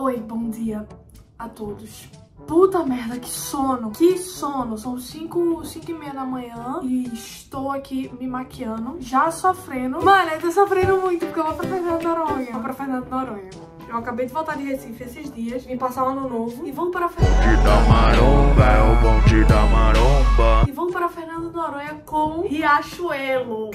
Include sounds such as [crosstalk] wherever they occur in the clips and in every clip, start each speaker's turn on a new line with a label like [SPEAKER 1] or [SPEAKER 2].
[SPEAKER 1] Oi, bom dia a todos. Puta merda, que sono, que sono. São 5, 5 e meia da manhã e estou aqui me maquiando, já sofrendo. Mano, eu tô sofrendo muito porque eu vou pra Fernando Noronha. Vou pra Fernando Noronha. Eu acabei de voltar de Recife esses dias, vim passar o ano novo e vamos para Fernando.
[SPEAKER 2] maromba, é o bonde da maromba.
[SPEAKER 1] E vamos para Fernando Noronha com Riachuelo.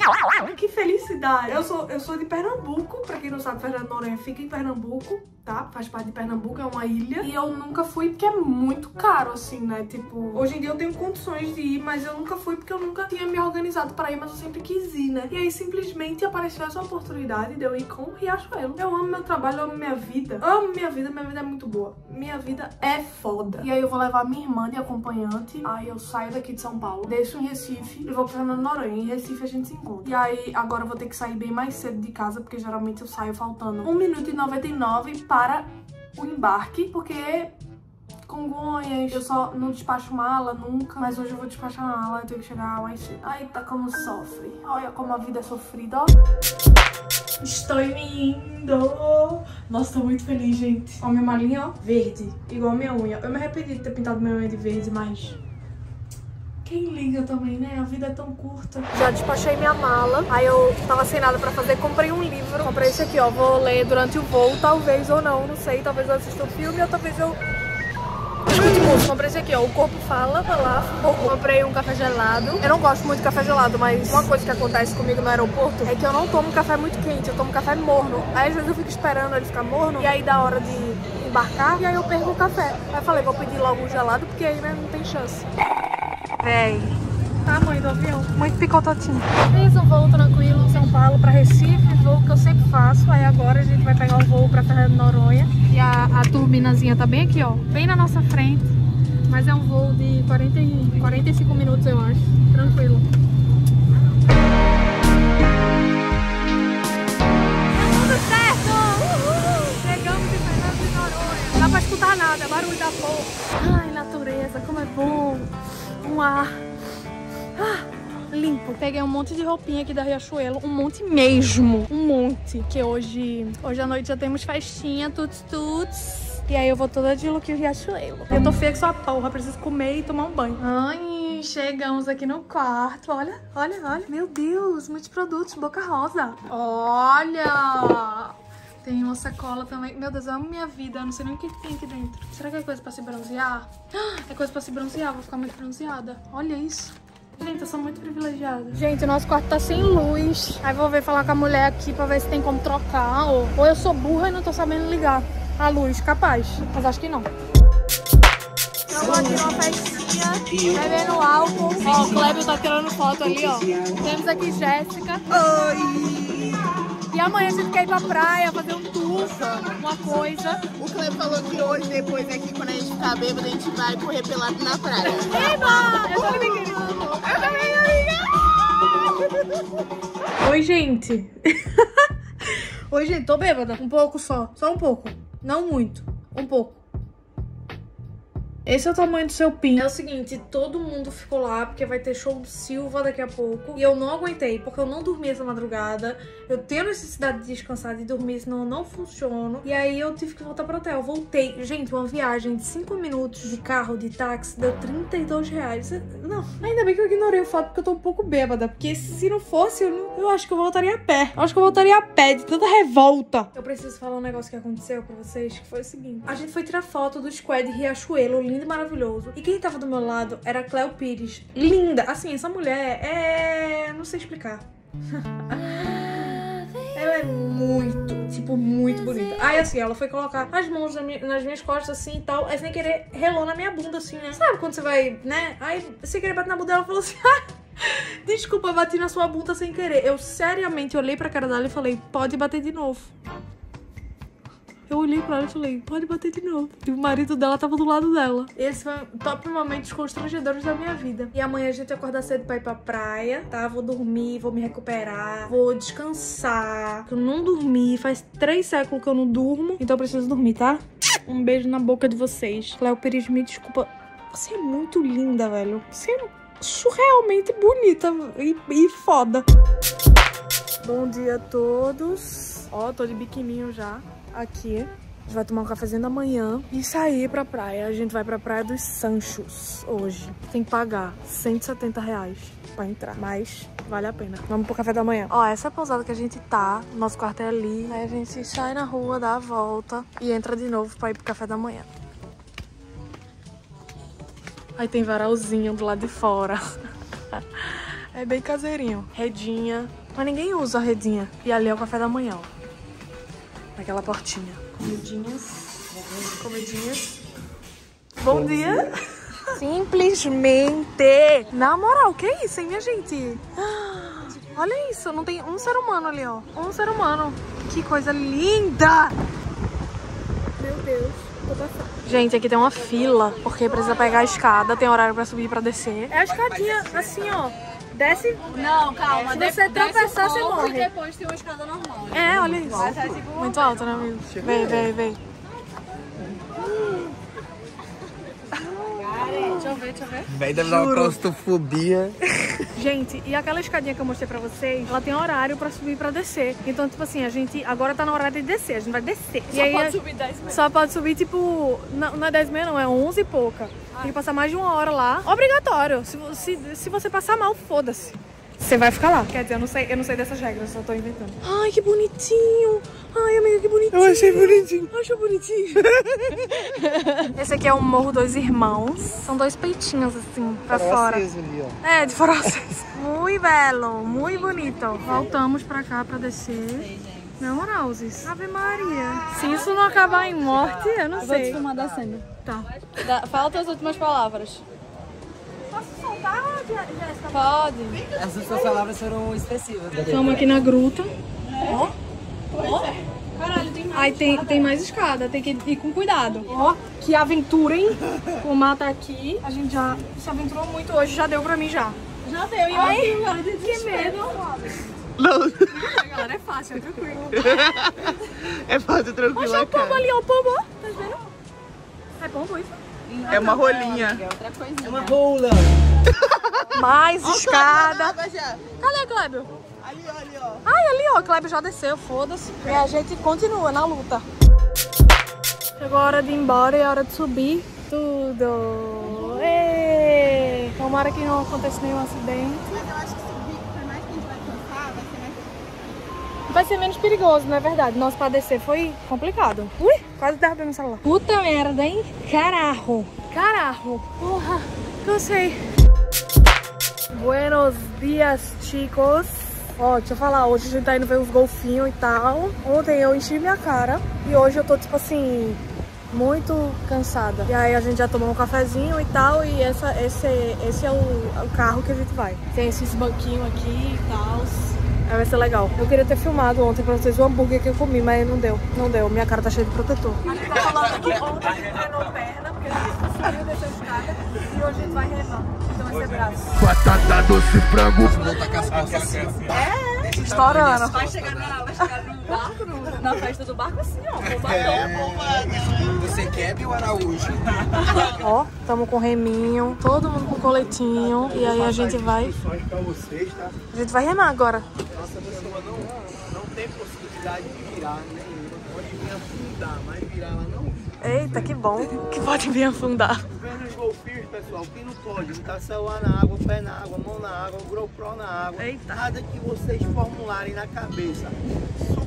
[SPEAKER 1] Que felicidade! Eu sou, eu sou de Pernambuco, pra quem não sabe, Fernando Noronha fica em Pernambuco, tá? Faz parte de Pernambuco, é uma ilha. E eu nunca fui porque é muito caro, assim, né? Tipo, hoje em dia eu tenho condições de ir, mas eu nunca fui porque eu nunca tinha me organizado pra ir, mas eu sempre quis ir, né? E aí simplesmente apareceu essa oportunidade de eu ir com Riachuelo. Eu amo meu trabalho, eu amo minha vida. Amo minha vida, minha vida é muito boa. Minha vida é foda. E aí eu vou levar minha irmã de acompanhante. Aí eu saio daqui de São Paulo, desço em Recife e vou pra Fernando Noronha. Em Recife a gente se encontra. E aí agora eu vou ter que sair bem mais cedo de casa, porque geralmente eu saio faltando 1 minuto e 99 para o embarque, porque Congonhas, eu só não despacho mala nunca, mas hoje eu vou despachar mala, eu tenho que chegar mais cedo. Ai, tá como sofre. Olha como a vida é sofrida, ó. Estou indo. Nossa, tô muito feliz, gente. Ó, minha malinha, ó, verde. Igual a minha unha. Eu me arrependi de ter pintado minha unha de verde, mas... Quem liga também, né? A vida é tão curta. Já despachei minha mala. Aí eu tava sem nada pra fazer, comprei um livro. Comprei esse aqui, ó. Vou ler durante o voo, talvez ou não, não sei. Talvez eu assista o filme ou talvez eu Escute comprei esse aqui, ó. O corpo fala, tá lá. Comprei um café gelado. Eu não gosto muito de café gelado, mas uma coisa que acontece comigo no aeroporto é que eu não tomo café muito quente, eu tomo café morno. Aí às vezes eu fico esperando ele ficar morno e aí dá hora de embarcar e aí eu perco o café. Aí eu falei, vou pedir logo um gelado porque aí né, não tem chance. Véi. Tamanho do avião, muito picotatinho. Fiz um voo tranquilo São Paulo pra Recife, voo que eu sempre faço. Aí agora a gente vai pegar o voo pra Fernando Noronha. E a, a turbinazinha tá bem aqui, ó, bem na nossa frente. Mas é um voo de 40, e- 45 minutos, eu acho. Tranquilo. Não dá pra escutar nada, barulho da porra. Ai, natureza, como é bom. Um ar ah, limpo. Peguei um monte de roupinha aqui da Riachuelo, um monte mesmo, um monte. Que hoje, hoje à noite já temos festinha, tuts tuts. E aí eu vou toda de look Riachuelo. Eu tô feia que só a porra, preciso comer e tomar um banho. Ai, chegamos aqui no quarto. Olha, olha, olha. Meu Deus, muitos produtos, boca rosa. Olha! Tem uma sacola também. Meu Deus, eu amo minha vida. Eu não sei nem o que tem aqui dentro. Será que é coisa pra se bronzear? [gasps] É coisa pra se bronzear. Vou ficar muito bronzeada. Olha isso. Gente, eu sou muito privilegiada. Gente, o nosso quarto tá sem luz. Aí vou ver falar com a mulher aqui pra ver se tem como trocar. Ou, ou eu sou burra e não tô sabendo ligar a luz. Capaz. Mas acho que não. Eu vou tirar uma festinha, bebendo álcool. Ó, o Clébio tá tirando foto ali, ó. Temos aqui Jéssica. Oi! Amanhã a gente quer ir pra praia, fazer um tour, uma coisa.
[SPEAKER 3] O Cleber falou que hoje, depois aqui, quando a gente ficar bêbado, a gente vai correr pelado na praia.
[SPEAKER 1] Eba! Eu também queria. Eu também queria. Oi, gente. [laughs] Oi, gente, tô bêbada. Um pouco só. Só um pouco. Não muito. Um pouco. Esse é o tamanho do seu pin. É o seguinte, todo mundo ficou lá porque vai ter show do Silva daqui a pouco. E eu não aguentei, porque eu não dormi essa madrugada. Eu tenho necessidade de descansar, de dormir, senão eu não funciono. E aí eu tive que voltar pro hotel. Voltei. Gente, uma viagem de 5 minutos de carro, de táxi, deu 32 reais. Não, ainda bem que eu ignorei o fato porque eu tô um pouco bêbada. Porque se não fosse, eu, não- eu acho que eu voltaria a pé. Eu acho que eu voltaria a pé, de tanta revolta. Eu preciso falar um negócio que aconteceu pra vocês, que foi o seguinte. A gente foi tirar foto do squad Riachuelo, lindo e maravilhoso. E quem tava do meu lado era a Cleo Pires. Linda. Assim, essa mulher é... Não sei explicar. [laughs] Ela é muito, tipo, muito bonita. Aí, assim, ela foi colocar as mãos nas minhas costas, assim, e tal. Aí, sem querer, relou na minha bunda, assim, né? Sabe quando você vai, né? Aí, sem querer, bate na bunda dela e falou assim... [laughs] "Ah, Desculpa, bati na sua bunda sem querer. Eu, seriamente, olhei pra cara dela e falei, pode bater de novo. Eu olhei pra ela e falei, pode bater de novo. E o marido dela tava do lado dela. Esse foi um top momentos constrangedores da minha vida. E amanhã a gente acordar cedo pra ir pra praia, tá? Vou dormir, vou me recuperar, vou descansar. Eu não dormi, faz três séculos que eu não durmo, então eu preciso dormir, tá? Um beijo na boca de vocês. Cléo Pires, me desculpa. Você é muito linda, velho. Você é surrealmente bonita e, e foda. Bom dia a todos. Ó, tô de biquininho já. Aqui. gente vai tomar um cafezinho da manhã e sair pra praia. A gente vai pra Praia dos Sanchos hoje. Tem que pagar 170 reais pra entrar, mas vale a pena. Vamos pro café da manhã. Ó, essa é a pousada que a gente tá, nosso quarto é ali. Aí a gente sai na rua, dá a volta e entra de novo pra ir pro café da manhã. Aí tem varalzinho do lado de fora. [laughs] É bem caseirinho. Redinha. Mas ninguém usa a redinha. E ali é o café da manhã, ó. Naquela portinha. Comidinhas. Comidinhas. Bom dia. [laughs] Simplesmente. Na moral, o que é isso, hein, minha gente? [gasps] Olha isso, não tem um ser humano ali, ó. Um ser humano. Que coisa linda. Meu Deus, tô passando. Gente, aqui tem uma fila, porque precisa pegar a escada, tem horário pra subir e pra descer. É a escadinha, assim, ó. Desce.
[SPEAKER 4] Não, calma.
[SPEAKER 1] Se você
[SPEAKER 4] desce
[SPEAKER 1] tropeçar, você morre.
[SPEAKER 4] E depois tem uma escada normal.
[SPEAKER 1] É, olha isso.
[SPEAKER 4] Vai ser uma
[SPEAKER 1] Muito alto, né, amigo? Vem, vem, vem. Deixa eu ver, deixa eu ver.
[SPEAKER 5] Vai dar uma claustrofobia.
[SPEAKER 1] Gente, e aquela escadinha que eu mostrei pra vocês, ela tem horário pra subir e pra descer. Então, tipo assim, a gente agora tá na hora de descer, a gente vai descer. e
[SPEAKER 4] Só
[SPEAKER 1] aí,
[SPEAKER 4] pode subir 10 metros.
[SPEAKER 1] Só pode subir, tipo, não, não é 10 meia, não, é 11 e pouca. Tem que passar mais de uma hora lá. Obrigatório. Se, se, se você passar mal, foda-se. Você vai ficar lá. Quer dizer, eu não sei, eu não sei dessas regras, só tô inventando. Ai, que bonitinho. Ai, amiga, que bonitinho.
[SPEAKER 5] Eu achei bonitinho.
[SPEAKER 1] Acho bonitinho. [laughs] Esse aqui é o Morro Dois Irmãos. São dois peitinhos, assim, pra fora.
[SPEAKER 5] Aceso ali, ó.
[SPEAKER 1] É, de Foroces. [laughs] Muito belo, muito bonito. Voltamos pra cá pra descer. Meu moralzes. Ave Maria. Se isso não acabar em morte, eu não
[SPEAKER 4] Vou te
[SPEAKER 1] sei.
[SPEAKER 4] filmar descendo.
[SPEAKER 1] Tá.
[SPEAKER 4] Dá, falta as últimas palavras.
[SPEAKER 1] Posso soltar, Jéssica?
[SPEAKER 4] Pode.
[SPEAKER 6] Essas suas palavras foram expressivas.
[SPEAKER 1] Estamos aqui na gruta.
[SPEAKER 4] Caralho, tem mais.
[SPEAKER 1] Aí tem, tem mais escada, tem que ir com cuidado. Ó, que aventura, hein? O mar tá aqui. A gente já se aventurou muito hoje, já deu pra mim já.
[SPEAKER 4] Já deu. E
[SPEAKER 1] Ai,
[SPEAKER 4] aqui agora de
[SPEAKER 1] Que
[SPEAKER 4] desespero.
[SPEAKER 1] medo.
[SPEAKER 5] Não,
[SPEAKER 1] Galera, é fácil, é tranquilo. [laughs]
[SPEAKER 5] é fácil, tranquilo,
[SPEAKER 1] Olha o pombo ali, ó, o pombo, ó. Tá vendo? É pombo isso?
[SPEAKER 5] É uma rolinha.
[SPEAKER 4] É.
[SPEAKER 6] É uma rola. [laughs]
[SPEAKER 1] Mais escada. Cadê, Kleber?
[SPEAKER 3] Ali, ali, ó.
[SPEAKER 1] Ai, ali, ó, o Kleber já desceu, foda-se. E a gente continua na luta. Chegou a hora de ir embora e a hora de subir tudo. Ê! Tomara que não aconteça nenhum acidente.
[SPEAKER 3] Mas eu acho que subir, por mais que a gente vai cansar, vai ser mais
[SPEAKER 1] Vai ser menos perigoso, não é verdade? Nosso pra descer foi complicado. Ui, quase derrubei meu celular. Puta merda, hein? Carajo. Carajo. Porra, cansei. Buenos dias, chicos. Ó, deixa eu falar, hoje a gente tá indo ver os golfinhos e tal. Ontem eu enchi minha cara e hoje eu tô, tipo assim, muito cansada. E aí a gente já tomou um cafezinho e tal e essa, esse, esse é o, o carro que a gente vai. Tem esses banquinhos aqui e tal. Aí vai ser legal. Eu queria ter filmado ontem pra vocês o hambúrguer que eu comi, mas não deu. Não deu. Minha cara tá cheia de protetor. A gente tá falando que ontem a gente treinou perna, porque a gente conseguiu descer a escada. E hoje a gente vai remar. Então vai ser braço.
[SPEAKER 2] Batata doce frango.
[SPEAKER 1] Estourando.
[SPEAKER 4] Vai chegar, na, vai chegar num barco, no- na festa do barco assim, ó. Com batom.
[SPEAKER 5] Você quebra o Araújo. [laughs]
[SPEAKER 1] Ó, tamo com reminho, todo mundo com coletinho. E aí a gente vai.
[SPEAKER 5] tá?
[SPEAKER 1] A gente vai remar agora.
[SPEAKER 5] Nossa pessoa não, não tem possibilidade de virar nenhuma. Pode vir afundar, mas virar ela não.
[SPEAKER 1] Eita, que bom. Que pode vir afundar.
[SPEAKER 5] Vendo os golfinhos, pessoal, que não pode botar celular na água, pé na água, mão na água, GoPro na água.
[SPEAKER 1] Eita.
[SPEAKER 5] Nada que vocês formularem na cabeça.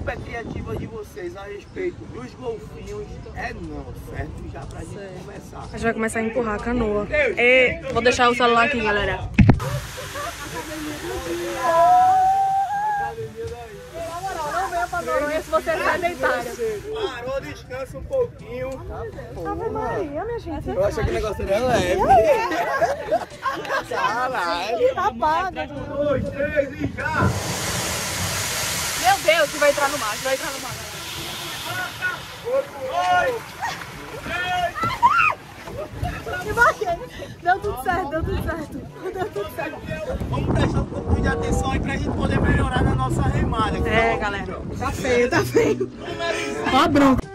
[SPEAKER 5] Super criativa de vocês a respeito dos golfinhos é não, certo? Já pra gente começar.
[SPEAKER 1] A gente vai começar a empurrar a canoa. E vou deixar o celular aqui, galera. Noronha se você é sedentário.
[SPEAKER 5] Parou, descansa um pouquinho.
[SPEAKER 1] Ave Maria, minha gente.
[SPEAKER 5] Eu achei que o negócio era leve. Caralho.
[SPEAKER 1] Tá paga.
[SPEAKER 5] Um, dois, três e já!
[SPEAKER 4] Deus, que vai entrar no mar, vai entrar no mar.
[SPEAKER 1] Deu tudo certo, deu tudo certo. Deu tudo certo.
[SPEAKER 5] Vamos prestar um pouco de atenção aí pra gente poder melhorar na nossa remada.
[SPEAKER 1] É, galera. Tá feio, tá feio. Ó a bronca.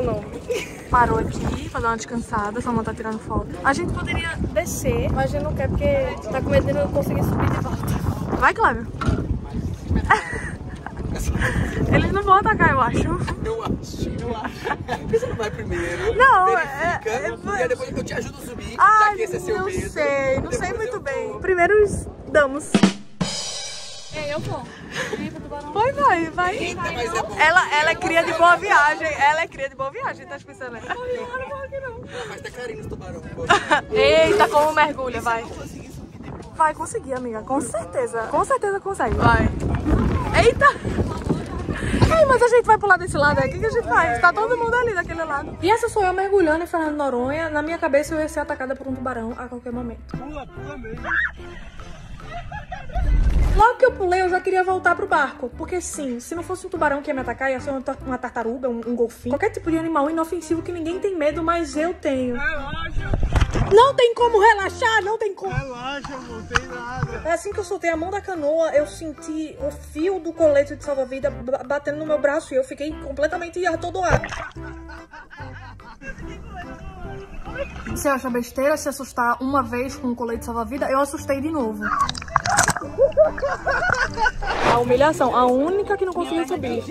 [SPEAKER 4] O nome.
[SPEAKER 1] parou aqui pra dar uma descansada, só não tá tirando foto. A gente poderia descer, mas a gente não quer porque tá com medo de não conseguir subir de volta. Vai, Cláudio. [laughs] Eles não vão atacar, eu acho.
[SPEAKER 5] Eu acho, eu acho. Por que você não vai primeiro?
[SPEAKER 1] Não,
[SPEAKER 5] verifica,
[SPEAKER 1] é- é-
[SPEAKER 5] E depois eu te ajudo a subir, esse é seu
[SPEAKER 1] não
[SPEAKER 5] medo.
[SPEAKER 1] sei, não sei muito bem.
[SPEAKER 5] vou.
[SPEAKER 1] Primeiro damos.
[SPEAKER 4] Ei, eu vou. Vem pro tubarão.
[SPEAKER 1] Vai, vai, vai.
[SPEAKER 5] Eita, mas é.
[SPEAKER 1] Ela, ela é cria de boa viagem. Ela é cria de boa viagem, tá pensando? né?
[SPEAKER 5] Mas tá carinho esse tubarão. pô. [laughs]
[SPEAKER 1] Eita, como mergulha, vai. Vai conseguir, amiga, com certeza. Com certeza consegue. Vai. Eita! Ei, mas a gente vai pular desse lado aí, o que, que a gente faz? Tá todo mundo ali daquele lado. E essa sou eu mergulhando em Fernando Noronha. Na minha cabeça eu ia ser atacada por um tubarão a qualquer momento.
[SPEAKER 5] Pula, pula mesmo.
[SPEAKER 1] Logo que eu pulei, eu já queria voltar pro barco. Porque sim, se não fosse um tubarão que ia me atacar, ia ser uma, tar- uma tartaruga, um, um golfinho. Qualquer tipo de animal inofensivo que ninguém tem medo, mas eu tenho. Não tem como relaxar, não tem como.
[SPEAKER 5] Relaxa, não tem nada.
[SPEAKER 1] É assim que eu soltei a mão da canoa, eu senti o fio do colete de salva-vida ba- batendo no meu braço e eu fiquei completamente atordoada. [laughs] Você acha besteira se assustar uma vez com um colete salva-vida? Eu assustei de novo. A humilhação, a única que não conseguiu subir.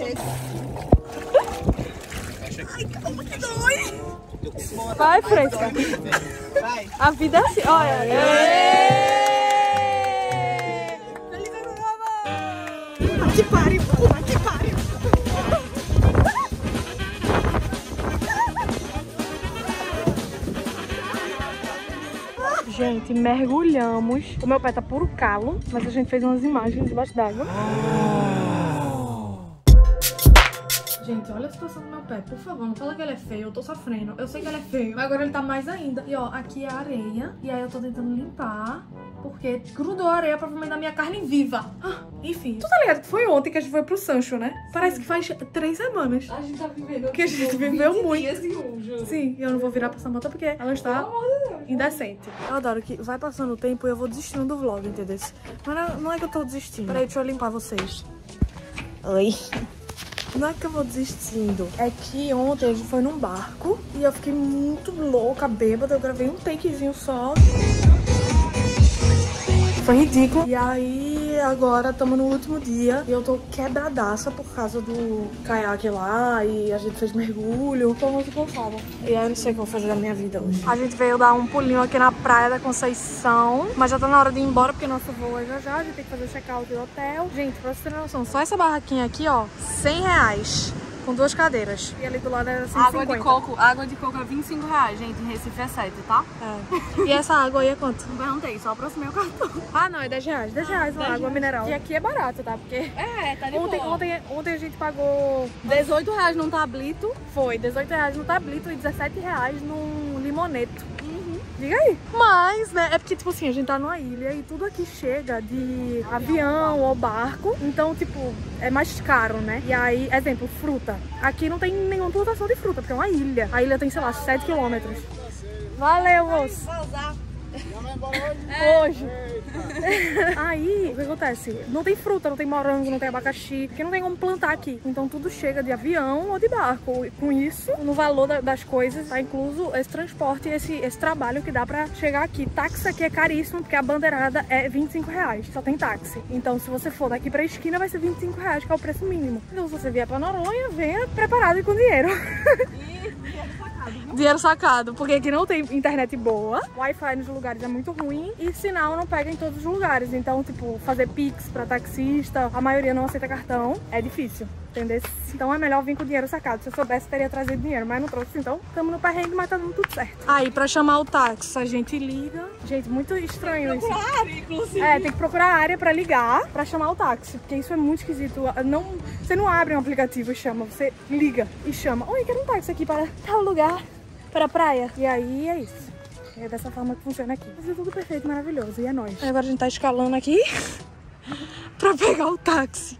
[SPEAKER 1] Vai, Fresca.
[SPEAKER 3] Vai.
[SPEAKER 1] A vida é assim, olha.
[SPEAKER 3] Que pare, que pare.
[SPEAKER 1] Gente, mergulhamos. O meu pé tá puro calo, mas a gente fez umas imagens debaixo d'água. Gente, olha a situação do meu pé. Por favor, não fala que ele é feio. Eu tô sofrendo. Eu sei que ele é feio, mas agora ele tá mais ainda. E ó, aqui é a areia. E aí eu tô tentando limpar. Porque grudou a areia provavelmente na minha carne viva. Ah, enfim. Tu tá ligado que foi ontem que a gente foi pro Sancho, né? Parece que faz três semanas.
[SPEAKER 4] A gente tá vivendo.
[SPEAKER 1] Que a gente viveu
[SPEAKER 4] 20
[SPEAKER 1] muito.
[SPEAKER 4] dias em um.
[SPEAKER 1] Sim, e eu não vou virar pra Samanta porque ela está indecente. Eu adoro que vai passando o tempo e eu vou desistindo do vlog, entendeu? Mas não, não é que eu tô desistindo. Peraí, deixa eu limpar vocês. Oi. Não é que eu vou desistindo. É que ontem a gente foi num barco e eu fiquei muito louca, bêbada. Eu gravei um takezinho só. Foi ridículo. E aí, agora estamos no último dia e eu tô quebradaça por causa do caiaque lá e a gente fez mergulho. Tô muito cansada. E eu não sei o que vou fazer da minha vida hoje. A gente veio dar um pulinho aqui na praia da Conceição, mas já tá na hora de ir embora porque nosso voo é já já. A gente tem que fazer check-out do hotel. Gente, pra vocês terem noção, só essa barraquinha aqui, ó, 100 reais. Com duas cadeiras. E ali do lado era 150.
[SPEAKER 4] Água de coco, água de coco é 25 reais, gente. Em Recife é 7, tá?
[SPEAKER 1] É. E essa água aí é quanto?
[SPEAKER 4] Não perguntei, só aproximei o cartão.
[SPEAKER 1] Ah, não, é 10 reais. 10 reais uma água mineral. E aqui é barato, tá? Porque
[SPEAKER 4] É, tá de
[SPEAKER 1] Ontem,
[SPEAKER 4] boa.
[SPEAKER 1] ontem, ontem a gente pagou 18 reais num tablito. Foi, 18 reais no tablito e 17 reais num limoneto. Diga aí. Mas, né, é porque, tipo assim, a gente tá numa ilha e tudo aqui chega de avião ou barco. Então, tipo, é mais caro, né? E aí, exemplo, fruta. Aqui não tem nenhuma plantação de fruta, porque é uma ilha. A ilha tem, sei lá, 7 quilômetros. Valeu, moço. Hoje. Aí, o que acontece? Não tem fruta, não tem morango, não tem abacaxi, porque não tem como plantar aqui. Então tudo chega de avião ou de barco. E com isso, no valor da- das coisas, tá incluso esse transporte e esse, esse trabalho que dá pra chegar aqui. Táxi aqui é caríssimo, porque a bandeirada é 25 reais, só tem táxi. Então se você for daqui pra esquina, vai ser 25 reais, que é o preço mínimo. Então se você vier pra Noronha, venha preparado e com dinheiro. Dinheiro sacado, porque aqui não tem internet boa, Wi-Fi nos lugares é muito ruim e sinal não pega em todos os lugares. Então, tipo, fazer pix pra taxista, a maioria não aceita cartão, é difícil, entendeu? Então é melhor vir com dinheiro sacado. Se eu soubesse, teria trazido dinheiro, mas não trouxe, então estamos no perrengue, mas tá dando tudo certo. Aí, pra chamar o táxi, a gente liga. Gente, muito estranho isso.
[SPEAKER 4] inclusive.
[SPEAKER 1] É, tem que procurar a área pra ligar, pra chamar o táxi, porque isso é muito esquisito. Não, você não abre um aplicativo e chama, você liga e chama. Oi, quero um táxi aqui para tal lugar, para a praia. E aí é isso. É dessa forma que funciona aqui. Mas é tudo perfeito, maravilhoso. E é nóis. Agora a gente tá escalando aqui [laughs] pra pegar o táxi.